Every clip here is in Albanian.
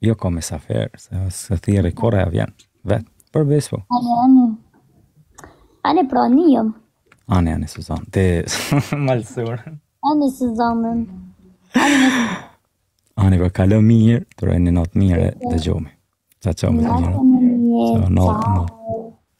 Jo ka mysafir, se se thirri kurrë a vjen. Vet, për besë po. Ani, ani. Ani pra, një jëm. Ani, ani, Suzan. Te, malësur. Ani, Suzanën. Ani, Ani, pra, kalo mirë, të uroj një natë të mirë, dëgjohemi. Qa qa me të mirë. Qa, natë, natë.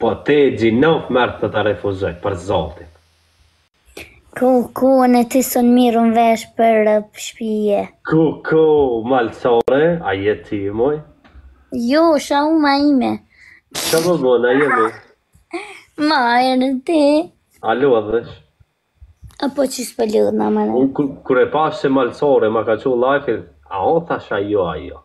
Po te gjinof mërtë të të refuzoj, për zotin. Kuku ne dy s'po marrim vesh për shpije. Kuku malsore, a je ti moj? Jo, zhaurima ime. Qa më bon, a je? Mirë ti. A lodhësh? A po që s'pë lodhë në më dhe? Unë kur e pashë se malsore, ma ka çu live, a o thashë ajo ajo?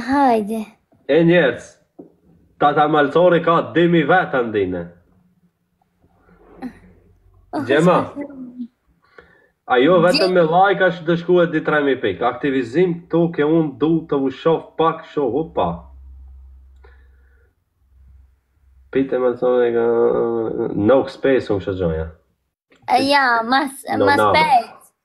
Hajde. E njerëz. Tata malsore ka 2000 vet andine. Oh, Gjema. Ajo vetëm me like është do shkojë deri 3000 pik. Aktivizim këtu ke unë du t'ju shof pak shohu pa. Pite më thonë ka no space unë shëgjoja. Ja, mas, mas no,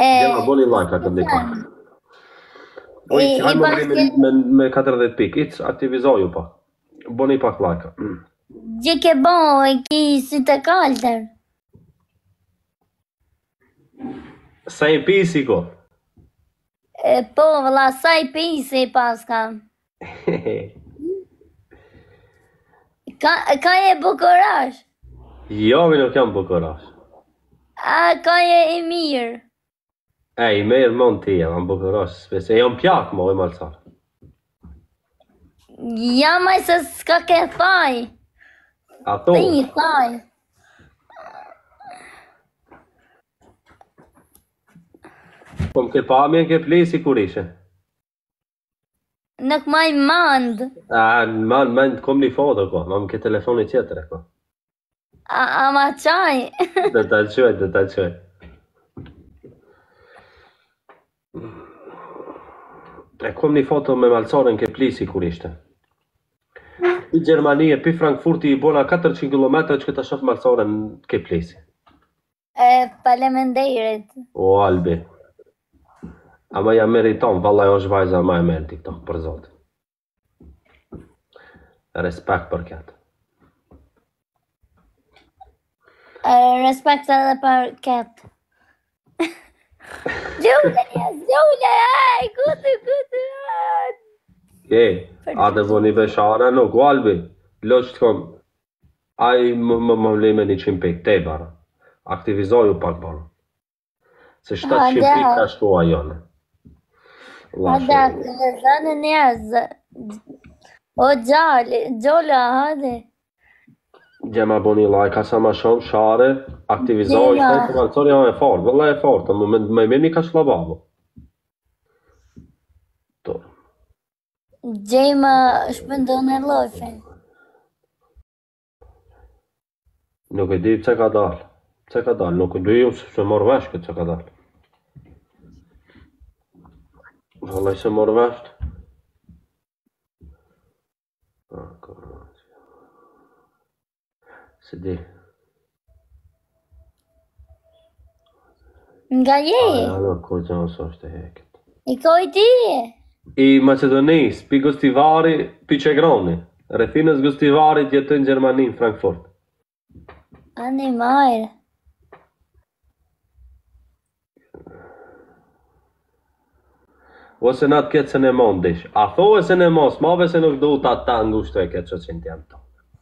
E... Gjema, boni like edhe pak. O, i qaj më bëri me, me, me 40 pik, hiq aktivizoju pak. Po. Boni pak like. Mm. Çka ke bo, i ki sytë e kaltër. Sa i pisi ko? E po, vëlla, sa i pisi i paska. Ka, ka je bukurosh. Jo, më nuk jam bukurosh. A, ka je i mirë. E, i mirë mund të jam, ama bukurosh s'besoj, jam plak, moj malësore. Ja, maj, se s'ka ke thaj. A to? Të një thaj. Po më ke pamjen, ke Plisi kur ishe. Nuk mbaj mend. A mban mend kom një foto kom ke telefoni tjetër po. A a ma çon. do ta çoj, do ta çoj. E kom një foto me malsoren ke Plisi kur ishte. Pi Gjermanie pi Frankfurti i bona 400 km që ta shof malsoren ke Plisi. E faleminderit. O Albi. Ama ja meriton, vallai është vajza më e mirë në TikTok për zotin. Respekt për këtë. Respekt edhe për këtë. Gjumëtën e zhjumëtën e ajë, kutë, kutë, kutë. Ke, atë vë një beshara, nuk, Albi, loçkë të kom, Ai më vlen me njëqind pikë te bara aktivizoju pak bana se shtatëqind pikë ka shtu ajo A da të në zënë njerëz O gjallë, gjallë a hadi Gjema boni like sa ma shumë, share, aktivizohi, Gjema. shte, kumarësor janë e fortë, vëlla e fortë, të më me me me ka shlababo. Gjema shpërndane lojën. Nuk e di pse ka dal. Pse ka dal? Nuk e di unë se s'e morr vesh këtë pse ka dal. Vallaj s'e morr vesh. Ah, Se di. Nga je? Ai alo kurrë mos është heket. I kujt ti? I Maqedonisë, pi Gostivari, pi Çegrani. Rrethinës Gostivarit jetoj në Gjermani, në Frankfurt. Ani majrë. Ose në atë këtë senë mund dish. A thue senë mos, mave se nuk do të ata ngushtu e ketë që që në të janë të.